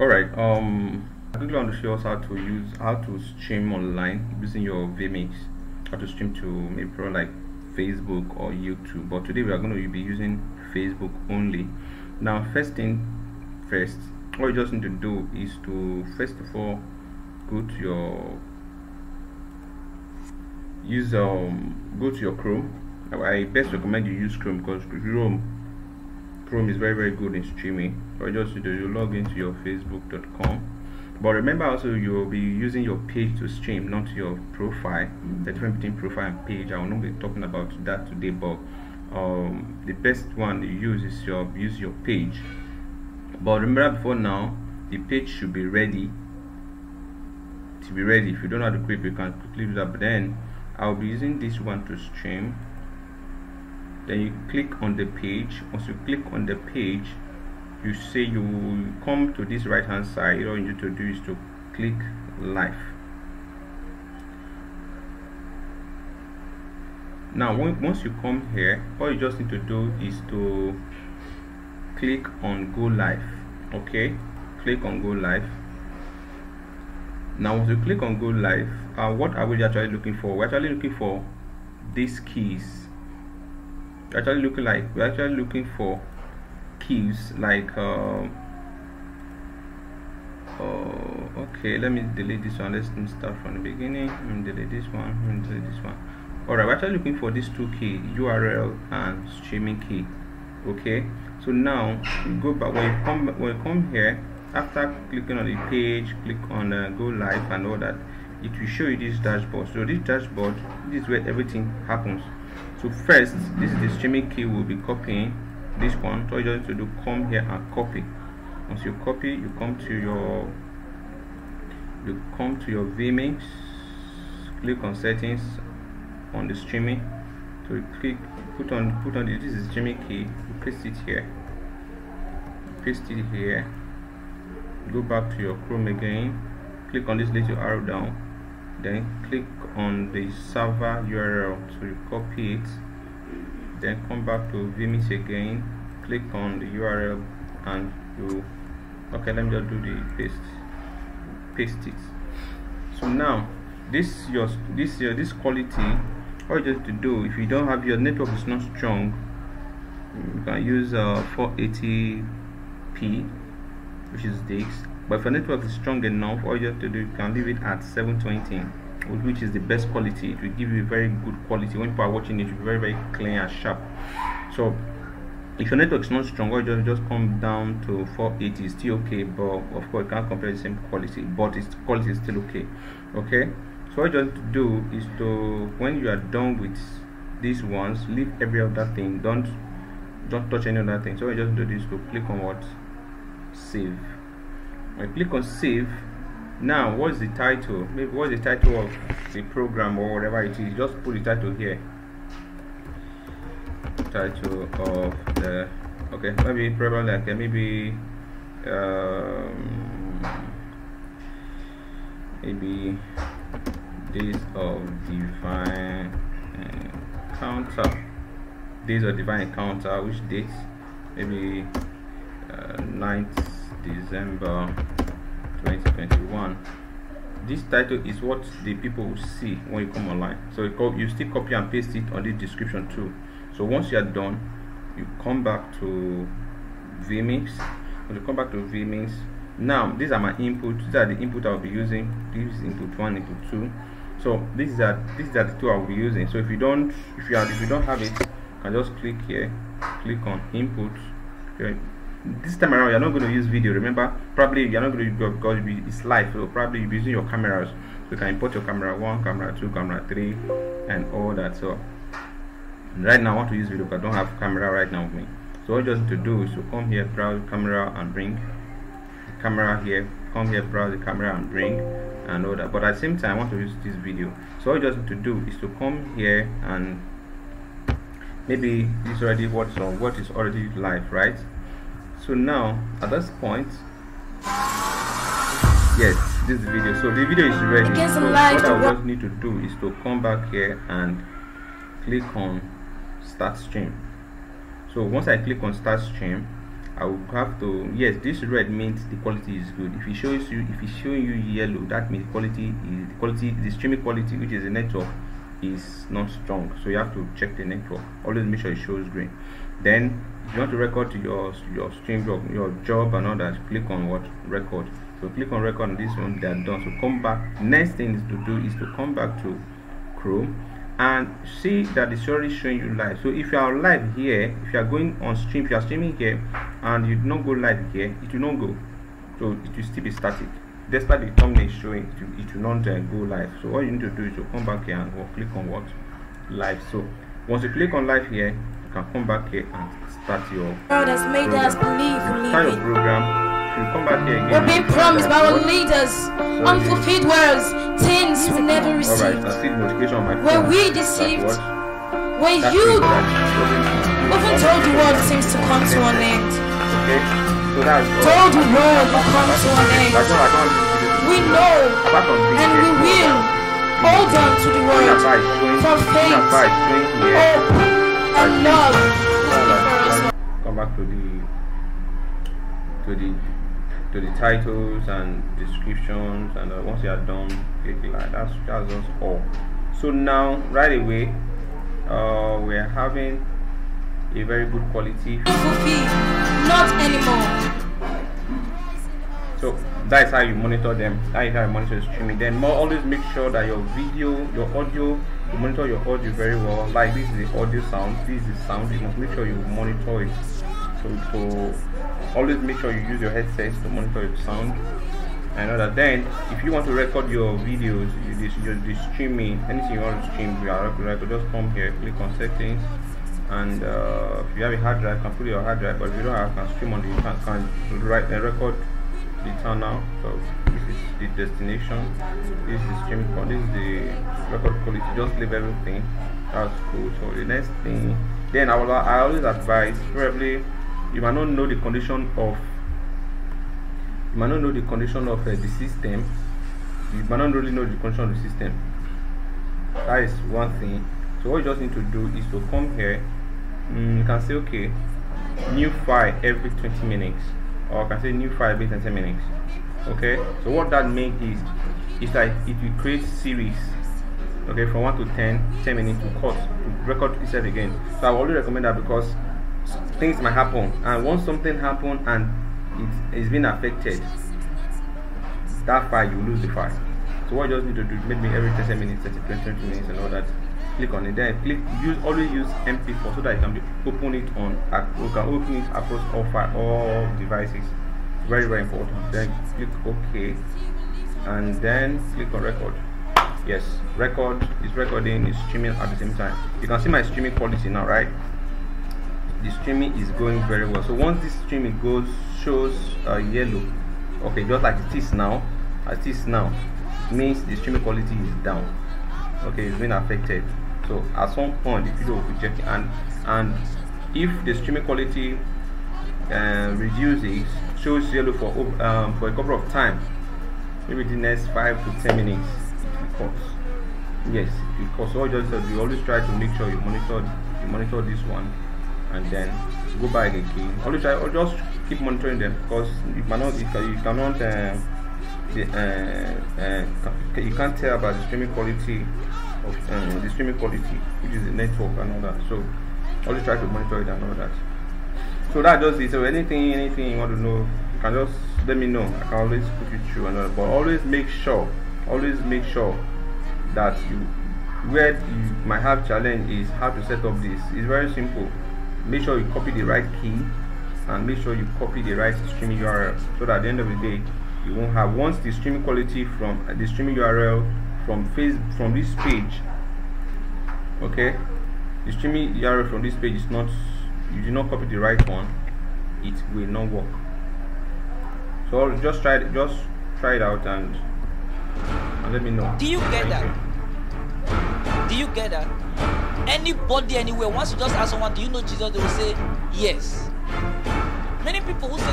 all right um i quickly want to show us how to use how to stream online using your vmix how to stream to maybe like facebook or youtube. But today we are going to be using facebook only. Now first thing first all you just need to do is to first of all go to your use um go to your chrome. I best recommend you use chrome because chrome Chrome is very very good in streaming. Or just do you log into your facebook.com but remember also you'll be using your page to stream not your profile. The difference between profile and page I will not be talking about that today but um, the best one you use is your use your page. But remember before now the page should be ready to be ready. If you don't know how to create you can quickly do that. But then I'll be using this one to stream then you click on the page. Once you click on the page you say you come to this right hand side. All you need to do is to click live. Now once you come here all you just need to do is to click on go live. Okay? Click on go live. Now once you click on go live uh, what are we actually looking for? We're actually looking for these keys actually looking like we're actually looking for keys like uh, oh, okay let me delete this one. Let's start from the beginning. Me delete this one. Me delete this one. All right we're actually looking for these two key url and streaming key okay? So now you go back when you come when you come here after clicking on the page click on uh, go live and all that it will show you this dashboard. So this dashboard this is where everything happens so first this is the streaming key we'll be copying. This one so you just to do come here and copy. Once you copy you come to your you come to your vmix click on settings on the streaming. So you click put on put on this is streaming key. You paste it here. Paste it here. Go back to your chrome again. Click on this little arrow down. Then click on the server url so you copy it then come back to vmix again. Click on the url and you okay let me just do the paste paste it. So now this your this your this quality all you just to do if you don't have your network is not strong you can use uh 480p which is this. But if your network is strong enough all you have to do you can leave it at 720 which is the best quality. It will give you very good quality. When people are watching it will be very very clear and sharp. So if your network is not strong or just just come down to 480 it's still okay but of course you can't compare the same quality but its quality is still okay okay? So what you to do is to when you are done with these ones leave every other thing. Don't don't touch any other thing. So I just do this to click on what? Save. I click on save now what's the title? Maybe what's the title of the program or whatever it is? Just put the title here. Title of the okay maybe probably like maybe um, maybe days of divine encounter. Days of divine encounter which dates? Maybe uh, 9th december 2021 this title is what the people will see when you come online. So you still copy and paste it on the description too. So once you are done you come back to vmix. When you come back to vmix now these are my inputs these are the input i'll be using. This is input one input two. So this these are these are the two i'll be using. So if you don't if you are if you don't have it you can just click here click on input okay this time around you're not going to use video remember? Probably you're not going to because it's live so probably you're using your cameras. So you can import your camera one camera two camera three and all that so. Right now i want to use video but i don't have camera right now with me. So all you just need to do is to come here browse camera and bring. The camera here come here browse the camera and bring and all that. But at the same time i want to use this video. So all you just need to do is to come here and maybe this already what's on what is already live right so now at this point yes this video. So the video is ready. So what i just need to do is to come back here and click on start stream. So once i click on start stream I will have to yes this red means the quality is good. If it shows you if it's showing you yellow that means quality is the quality the streaming quality which is the network is not strong so you have to check the network. Always make sure it shows green. Then if you want to record to your your stream job your job and all that click on what record. So click on record on this one they are done. So come back. Next thing is to do is to come back to chrome and see that it's already showing you live. So if you are live here if you are going on stream if you are streaming here and you do not go live here it will not go. So it will still be static despite the thumbnail showing it will, it will not uh, go live. So all you need to do is to come back here and we'll click on what? Live. So once you click on live here you can come back here and start your God has made program. us believe start your program. You come back here again We're being promised by our leaders unfulfilled words, things we never all right received. I see the notification on my phone. Were we deceived? When you often told the world seems to come to an end. Okay, so that's. Told the world will come to an end. We know from and we will hold on to the word Queen faith, hope, and love. Come back to the to the to the titles and descriptions and uh, once you are done like that's that's all so now right away uh we're having a very good quality. Not anymore. so that's how you monitor them. That is how you monitor streaming. Then more always make sure that your video your audio you monitor your audio very well. Like this is the audio sound. This is the sound. You must make sure you monitor it. So so always make sure you use your headsets to monitor your sound. That. Then if you want to record your videos you just, just streaming anything you want to stream you are record just come here click on settings and uh, if you have a hard drive can put your hard drive but if you don't have can stream on the you can, can write and record the tunnel so this is the destination. This is the point. This is the record quality. Just leave everything. That's cool. So the next thing then I will I always advise probably you might not know the condition of you might not know the condition of uh, the system. You might not really know the condition of the system. That is one thing so what you just need to do is to come here. Mm, you can say okay new file every 20 minutes or I can say new file every 20 minutes. Okay? So what that means is it's like if you create series okay from 1 to 10 10 minutes to cut to record itself again. So I would recommend that because things might happen and once something happen and it's been affected that file you lose the file. So what you just need to do maybe every 30 minutes 30 20, 20 minutes and all that click on it. Then click use always use mp4 so that you can open it on you can open it across all file all devices. Very very important. Then click ok. And then click on record. Yes record is recording is streaming at the same time. You can see my streaming quality now right? The streaming is going very well. So once this streaming goes shows uh, yellow okay just like it is now as it is now means the streaming quality is down. Okay it's been affected so at some point the video will be checking and and if the streaming quality uh, reduces shows yellow for um, for a couple of times maybe the next five to ten minutes cut yes because all just you always try to make sure you monitor you monitor this one and then go back again. Always try or just keep monitoring them because you cannot you, cannot uh, the, uh, uh, you can't tell about the streaming quality of uh, the streaming quality which is the network and all that. So always try to monitor it and all that. So that just it so anything anything you want to know you can just let me know. I can always put you through and all that but always make sure always make sure that you where you might have challenge is how to set up this. It's very simple. Make sure you copy the right key and make sure you copy the right streaming url so that at the end of the day you won't have once the streaming quality from uh, the streaming url from face from this page okay the streaming url from this page is not you did not copy the right one it will not work so just try it just try it out and, and let me know Do you get that? Do you get that? Anybody anywhere, once you just ask someone, do you know Jesus? They will say yes. Many people who say